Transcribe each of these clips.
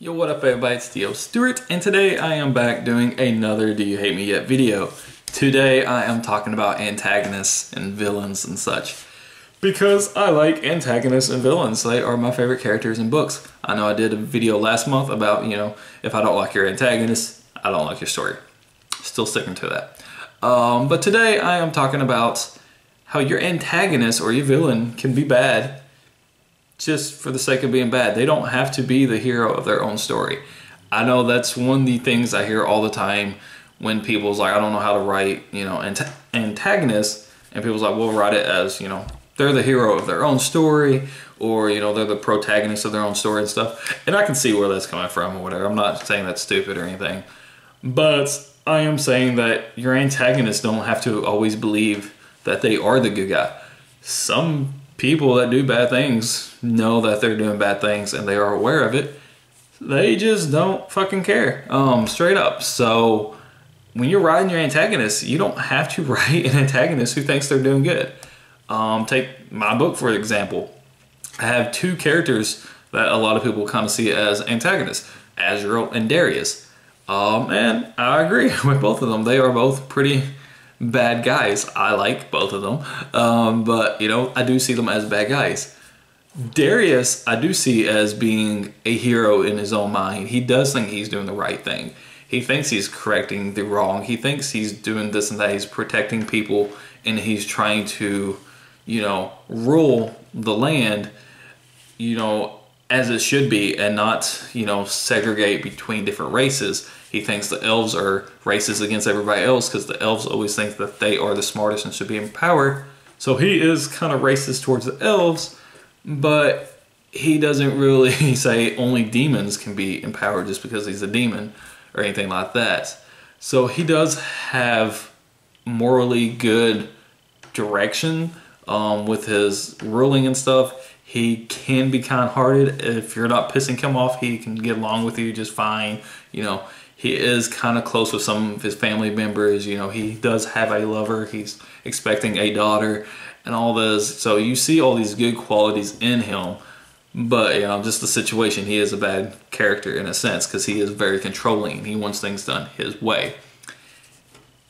Yo, what up everybody, it's D.L. Stewart, and today I am back doing another Do You Hate Me Yet video. Today I am talking about antagonists and villains and such. Because I like antagonists and villains, they are my favorite characters in books. I know I did a video last month about, you know, if I don't like your antagonist, I don't like your story. Still sticking to that. Um, but today I am talking about how your antagonist or your villain can be bad just for the sake of being bad. They don't have to be the hero of their own story. I know that's one of the things I hear all the time when people's like, I don't know how to write, you know, ant- antagonists, and people's like, we'll write it as, you know, they're the hero of their own story, or, you know, they're the protagonist of their own story and stuff. And I can see where that's coming from or whatever. I'm not saying that's stupid or anything. But I am saying that your antagonists don't have to always believe that they are the good guy. Some people that do bad things know that they're doing bad things and they are aware of it. They just don't fucking care. Um, straight up. So when you're writing your antagonist, you don't have to write an antagonist who thinks they're doing good. Um, take my book for example. I have two characters that a lot of people kind of see as antagonists, Azrael and Darius. Um, and I agree with both of them. They are both pretty bad guys. I like both of them, um, but you know, I do see them as bad guys. Darius, I do see as being a hero in his own mind. He does think he's doing the right thing. He thinks he's correcting the wrong. He thinks he's doing this and that. He's protecting people and he's trying to, you know, rule the land, you know, as it should be and not, you know, segregate between different races. He thinks the elves are racist against everybody else because the elves always think that they are the smartest and should be in power. So he is kind of racist towards the elves, but he doesn't really say only demons can be empowered just because he's a demon or anything like that. So he does have morally good direction um, with his ruling and stuff. He can be kind-hearted. If you're not pissing him off, he can get along with you just fine. You know, he is kind of close with some of his family members. You know, he does have a lover. He's expecting a daughter and all this. So you see all these good qualities in him. But, you know, just the situation, he is a bad character in a sense because he is very controlling. He wants things done his way.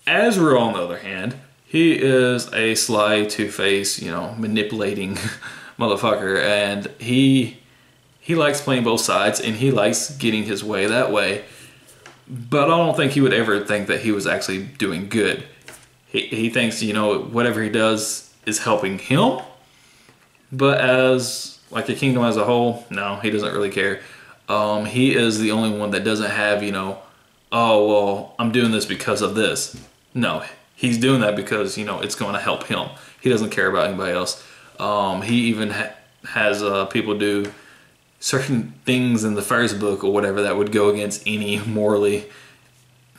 Azrael, on the other hand, he is a sly, two-faced, you know, manipulating motherfucker. And he he likes playing both sides and he likes getting his way that way but I don't think he would ever think that he was actually doing good. He, he thinks, you know, whatever he does is helping him, but as like a kingdom as a whole, no, he doesn't really care. Um, he is the only one that doesn't have, you know, oh, well, I'm doing this because of this. No, he's doing that because, you know, it's going to help him. He doesn't care about anybody else. Um, he even ha has uh, people do certain things in the first book or whatever that would go against any morally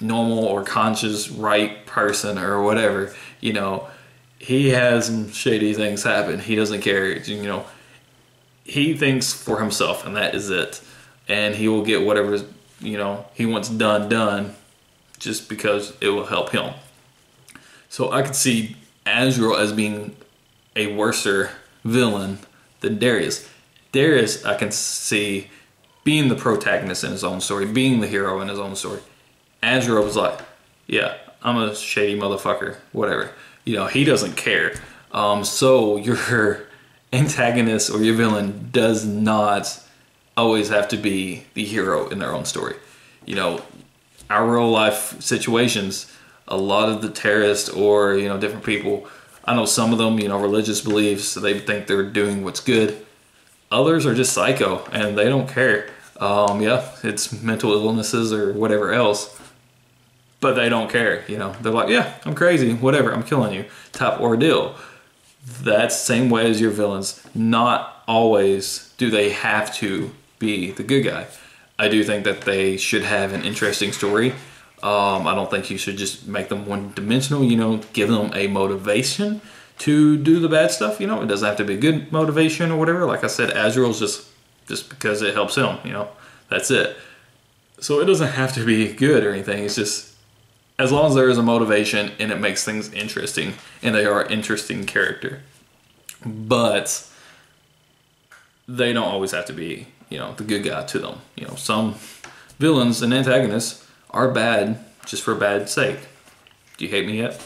normal or conscious right person or whatever. You know he has some shady things happen. He doesn't care. You know he thinks for himself and that is it. And he will get whatever you know he wants done done just because it will help him. So i could see azrael as being a worser villain than darius Darius, I can see being the protagonist in his own story, being the hero in his own story. Azrael was like, yeah, I'm a shady motherfucker, whatever. You know, he doesn't care. Um, so your antagonist or your villain does not always have to be the hero in their own story. You know, our real life situations, a lot of the terrorists or, you know, different people, I know some of them, you know, religious beliefs, so they think they're doing what's good Others are just psycho and they don't care. Um, yeah, it's mental illnesses or whatever else, but they don't care. You know, they're like, yeah, I'm crazy, whatever, I'm killing you, type ordeal. That's same way as your villains. Not always do they have to be the good guy. I do think that they should have an interesting story. Um, I don't think you should just make them one dimensional, you know, give them a motivation to do the bad stuff. You know, it doesn't have to be a good motivation or whatever. Like I said, Azrael's just just because it helps him. You know, that's it. So it doesn't have to be good or anything. It's just as long as there is a motivation and it makes things interesting and they are interesting character. But they don't always have to be, you know, the good guy to them. You know, some villains and antagonists are bad just for bad sake. Do you hate me yet?